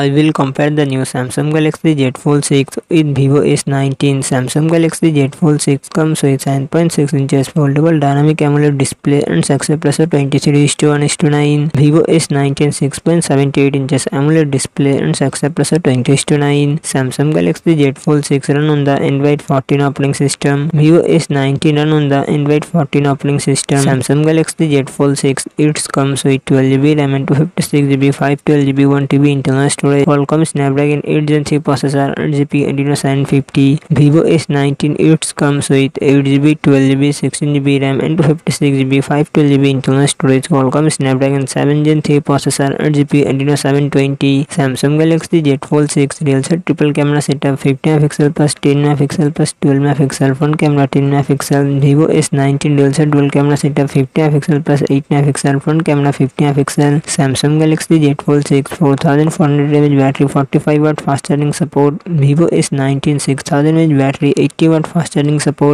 I will compare the new Samsung Galaxy Z Fold 6 with Vivo S19. Samsung Galaxy Z Fold 6 comes with 7.6 inches foldable dynamic AMOLED display and success ratio 23 to 1 to 9. Vivo S19 6.78 inches AMOLED display and success ratio 20 to 9. Samsung Galaxy Z Fold 6 run on the Android 14 operating system. Vivo S19 run on the Android 14 operating system. Samsung Galaxy Z Fold 6 it comes with 12GB RAM and 256GB 512GB 1TB internal storage Qualcomm Snapdragon 8 Gen 3 processor 8GB Adreno 750 Vivo S19 it comes with 8GB 12GB 16GB RAM and 256GB 512GB internal storage Qualcomm Snapdragon 7 Gen 3 processor 8GB Adreno 720 Samsung Galaxy Z Fold 6 real set triple camera setup 50 MP plus 10 MP plus 12 MP front camera 10 MP Vivo S19 real set dual camera setup 50 MP plus 8 MP front camera 50 MP Samsung Galaxy Z Fold 6 4400 mAh battery 45 watt fast charging support vivo s19 6000 mAh battery 80 watt fast charging support